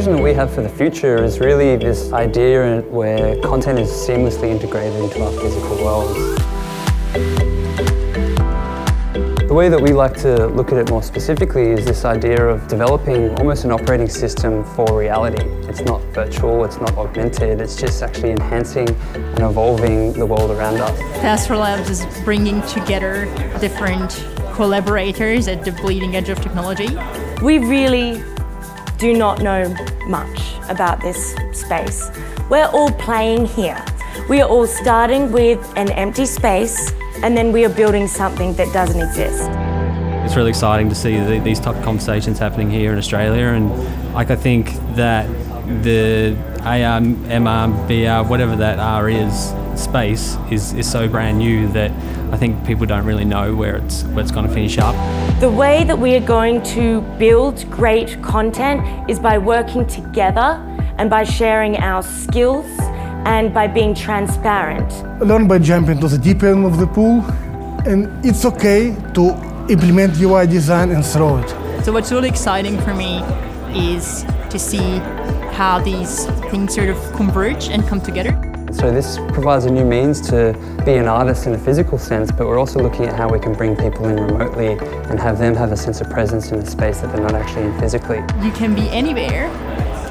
vision that we have for the future is really this idea where content is seamlessly integrated into our physical worlds. The way that we like to look at it more specifically is this idea of developing almost an operating system for reality. It's not virtual, it's not augmented, it's just actually enhancing and evolving the world around us. Astrolabs is bringing together different collaborators at the bleeding edge of technology. We really do not know much about this space. We're all playing here. We are all starting with an empty space and then we are building something that doesn't exist. It's really exciting to see the, these type of conversations happening here in Australia, and like I think that the AR, MR, VR, whatever that R is, space is, is so brand new that I think people don't really know where it's where it's going to finish up. The way that we are going to build great content is by working together and by sharing our skills and by being transparent. Learn by jumping to the deep end of the pool and it's okay to implement UI design and throw it. So what's really exciting for me is to see how these things sort of converge and come together. So this provides a new means to be an artist in a physical sense, but we're also looking at how we can bring people in remotely and have them have a sense of presence in a space that they're not actually in physically. You can be anywhere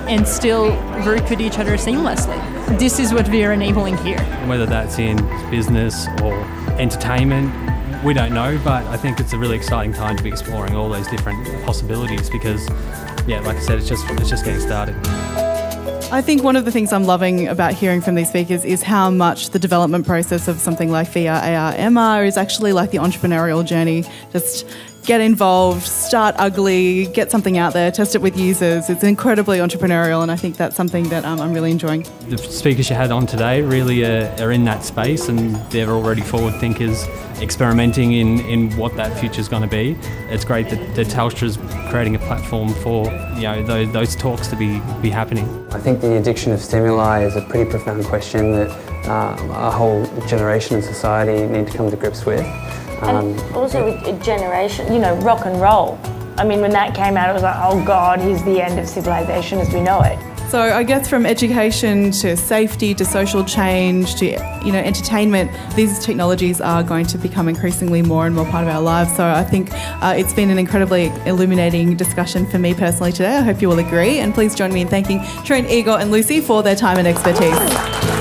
and still work with each other seamlessly. This is what we are enabling here. Whether that's in business or entertainment, we don't know, but I think it's a really exciting time to be exploring all those different possibilities because, yeah, like I said, it's just it's just getting started. I think one of the things I'm loving about hearing from these speakers is how much the development process of something like VR, AR, MR is actually like the entrepreneurial journey. Just get involved, start ugly, get something out there, test it with users. It's incredibly entrepreneurial, and I think that's something that um, I'm really enjoying. The speakers you had on today really are, are in that space, and they're already forward thinkers, experimenting in, in what that future is going to be. It's great that, that Telstra's creating a platform for you know those, those talks to be be happening. I think the addiction of stimuli is a pretty profound question that uh, a whole generation of society need to come to grips with. And um, also with a generation, you know, rock and roll. I mean, when that came out, it was like, oh God, here's the end of civilization as we know it. So I guess from education to safety to social change to you know entertainment, these technologies are going to become increasingly more and more part of our lives. So I think uh, it's been an incredibly illuminating discussion for me personally today. I hope you all agree, and please join me in thanking Trent, Igor, and Lucy for their time and expertise.